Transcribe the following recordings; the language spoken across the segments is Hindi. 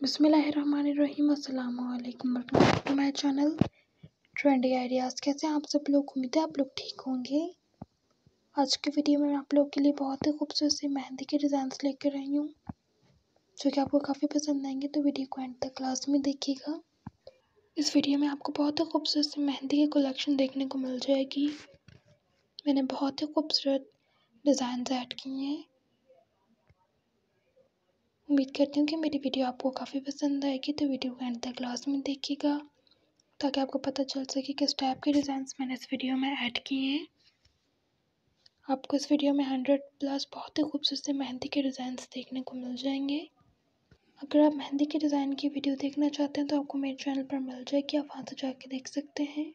बिसमीम अल्लाम माई चैनल ट्रेंडी आइडियाज़, कैसे हैं आप सब लोग? उम्मीद है आप लोग ठीक होंगे। आज के वीडियो में मैं आप लोग के लिए बहुत ही खूबसूरत सी मेहंदी के डिज़ाइंस लेकर आई हूँ, जो कि आपको काफ़ी पसंद आएँगे तो वीडियो को एंड तक क्लास में देखिएगा। इस वीडियो में आपको बहुत ही खूबसूरत सी मेहंदी की कलेक्शन देखने को मिल जाएगी। मैंने बहुत ही खूबसूरत डिज़ाइन ऐड किए हैं। उम्मीद करती हूँ कि मेरी वीडियो आपको काफ़ी पसंद आएगी तो वीडियो को एंड तक लास्ट में देखिएगा, ताकि आपको पता चल सके किस टाइप के डिज़ाइंस मैंने इस वीडियो में ऐड किए हैं। आपको इस वीडियो में हंड्रेड प्लस बहुत ही खूबसूरत से मेहंदी के डिज़ाइंस देखने को मिल जाएँगे। अगर आप मेहंदी के डिज़ाइन की वीडियो देखना चाहते हैं तो आपको मेरे चैनल पर मिल जाएगी, आप वहाँ से जाके देख सकते हैं।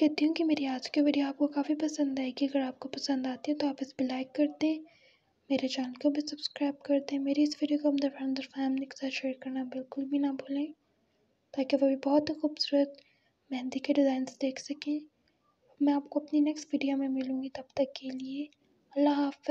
कहती हूँ कि मेरी आज की वीडियो आपको काफ़ी पसंद आएगी। अगर आपको पसंद आती है तो आप इस पर लाइक कर दें, मेरे चैनल को भी सब्सक्राइब कर दें। मेरी इस वीडियो को अपने फ्रेंड और फैमिली के साथ शेयर करना बिल्कुल भी ना भूलें, ताकि वो भी बहुत ही खूबसूरत, मेहंदी के डिज़ाइन देख सकें। मैं आपको अपनी नेक्स्ट वीडियो में मिलूँगी, तब तक के लिए अल्लाह हाफ़